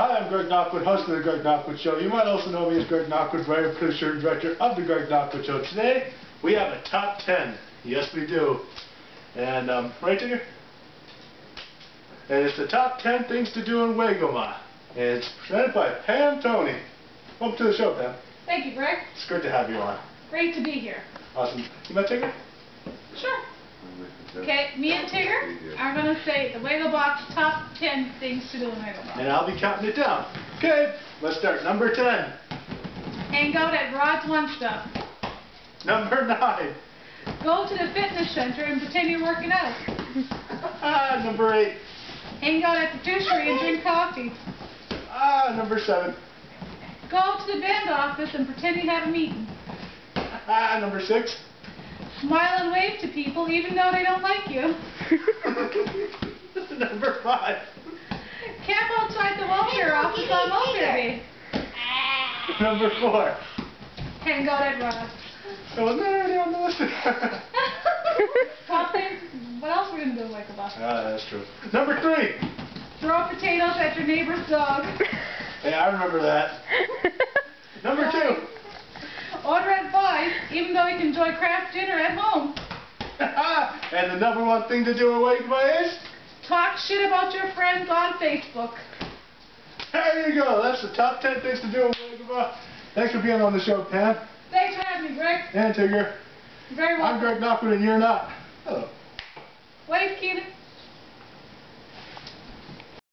Hi, I'm Greg Knockwood, host of The Greg Knockwood Show. You might also know me as Greg Knockwood, writer, producer, and director of The Greg Knockwood Show. Today, we have a top 10. Yes, we do. And, um, right here? And it's the top 10 things to do in Waigoma. And it's presented by Pam Tony. Welcome to the show, Pam. Thank you, Greg. It's great to have you on. Great to be here. Awesome. You met Tigger? Sure. Okay, me and Tigger are going to say the Wiggle Box top 10 things to do in Wiggle Box. And I'll be counting it down. Okay, let's start. Number 10. Hang out at Rod's One Stuff. Number 9. Go to the fitness center and pretend you're working out. Ah, number 8. Hang out at the fishery and drink coffee. Ah, number 7. Go to the band office and pretend you have a meeting. Ah, number 6. Smile and wave to people even though they don't like you. number 5. Camp outside the welfare office on day. Number 4. Hang out at Rod's. So wasn't that already on the list? Things? What else are we going to do in Wiggle Box? ah, that's true. Number 3. Throw potatoes at your neighbor's dog. Yeah, I remember that. Number 2. Order at five, even though you can enjoy craft dinner at home. and the number one thing to do in Waycobah is? Talk shit about your friends on Facebook. There you go. That's the top 10 things to do in Waycobah. Thanks for being on the show, Pam. Thanks for having me, Greg. And Tigger. You're very welcome. I'm Greg Knockwood and you're not. Hello. Wave, Keenan.